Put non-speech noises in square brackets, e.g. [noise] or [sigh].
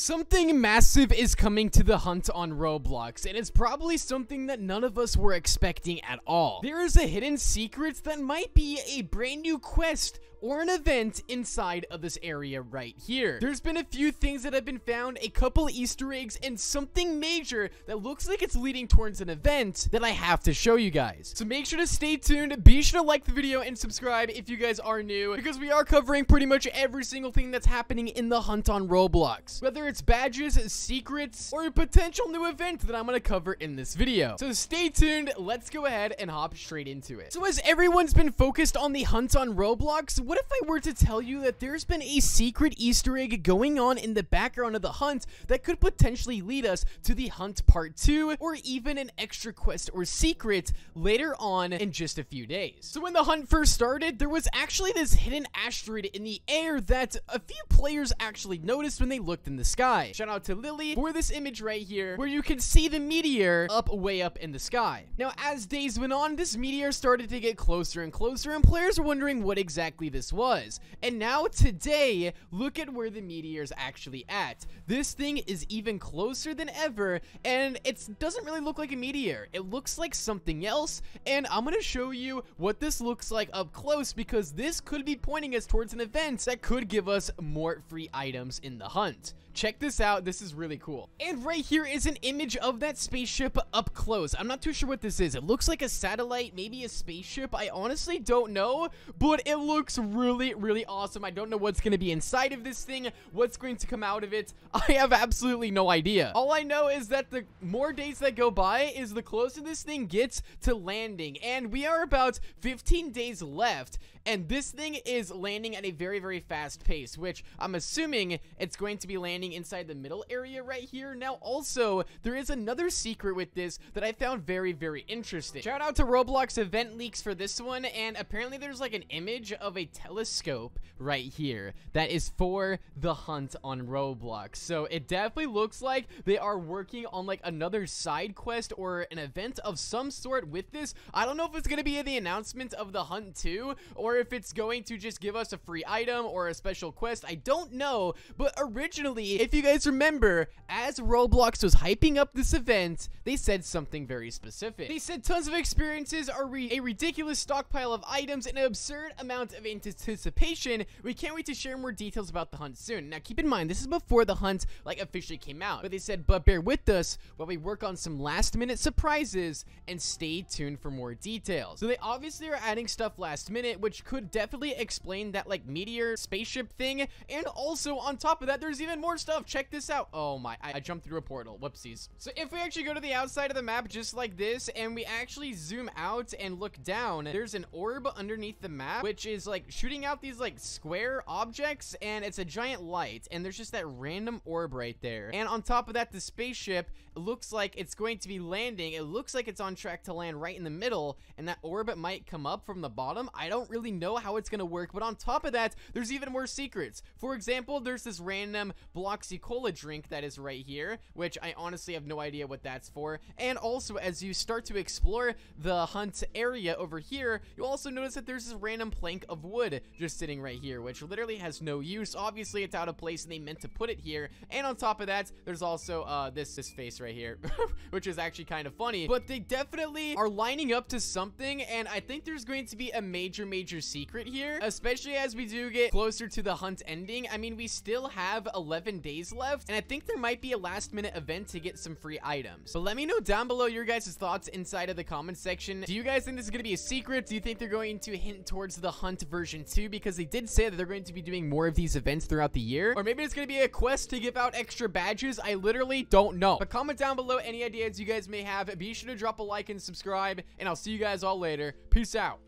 Something massive is coming to the hunt on Roblox, and it's probably something that none of us were expecting at all. There is a hidden secret that might be a brand new quest or an event inside of this area right here. There's been a few things that have been found, a couple Easter eggs, and something major that looks like it's leading towards an event that I have to show you guys. So make sure to stay tuned, be sure to like the video and subscribe if you guys are new, because we are covering pretty much every single thing that's happening in the hunt on Roblox. Whether it's badges, secrets, or a potential new event that I'm to cover in this video. So stay tuned, let's go ahead and hop straight into it. So as everyone's been focused on the hunt on Roblox, what if I were to tell you that there's been a secret Easter egg going on in the background of the hunt that could potentially lead us to the hunt part 2 or even an extra quest or secret later on in just a few days. So when the hunt first started, there was actually this hidden asteroid in the air that a few players actually noticed when they looked in the sky. Shout out to Lily for this image right here where you can see the meteor up way up in the sky. Now as days went on, this meteor started to get closer and closer and players were wondering what exactly this was. And now today, look at where the meteor's actually at. This thing is even closer than ever and it doesn't really look like a meteor. It looks like something else and I'm to show you what this looks like up close because this could be pointing us towards an event that could give us more free items in the hunt. Check this out. This is really cool. And right here is an image of that spaceship up close. I'm not too sure what this is. It looks like a satellite, maybe a spaceship. I honestly don't know, but it looks really, really awesome. I don't know what's going to be inside of this thing, what's going to come out of it. [laughs] I have absolutely no idea. All I know is that the more days that go by is the closer this thing gets to landing. And we are about 15 days left and this thing is landing at a very very fast pace which i'm assuming it's going to be landing inside the middle area right here. Now also there is another secret with this that i found very very interesting. Shout out to roblox event leaks for this one and apparently there's like an image of a telescope right here that is for the hunt on roblox. So it definitely looks like they are working on like another side quest or an event of some sort with this. I don't know if it's going to be the announcement of the hunt too, or if it's going to just give us a free item or a special quest. I don't know, but originally, if you guys remember, as Roblox was hyping up this event, they said something very specific. They said tons of experiences are re a ridiculous stockpile of items and an absurd amount of anticipation. We can't wait to share more details about the hunt soon. Now, keep in mind, this is before the hunt like officially came out, but they said, but bear with us while we work on some last minute surprises and stay tuned for more details. So they obviously are adding stuff last minute, which could definitely explain that like meteor spaceship thing. And also on top of that, there's even more stuff. Check this out. Oh my, I, I jumped through a portal. Whoopsies. So if we actually go to the outside of the map just like this and we actually zoom out and look down, there's an orb underneath the map, which is like shooting out these like square objects and it's a giant light. And there's just that random orb right there. And on top of that, the spaceship looks like it's going to be landing. It looks like it's on track to land right in the middle and that orbit might come up from the bottom. I don't really know how it's going to work, but on top of that, there's even more secrets. For example, there's this random Bloxy Cola drink that is right here, which I honestly have no idea what that's for. And also, as you start to explore the hunt area over here, you'll also notice that there's this random plank of wood just sitting right here, which literally has no use. Obviously, it's out of place and they meant to put it here. And on top of that, there's also uh, this, this face right here, [laughs] which is actually kind of funny. But they definitely are lining up to something, and I think there's going to be a major, major, major secret here, especially as we do get closer to the hunt ending. I mean, we still have 11 days left, and I think there might be a last minute event to get some free items. But let me know down below your guys' thoughts inside of the comment section. Do you guys think this is going to be a secret? Do you think they're going to hint towards the hunt version 2? Because they did say that they're going to be doing more of these events throughout the year. Or maybe it's going to be a quest to give out extra badges. I literally don't know. But comment down below any ideas you guys may have. Be sure to drop a like and subscribe, and I'll see you guys all later. Peace out.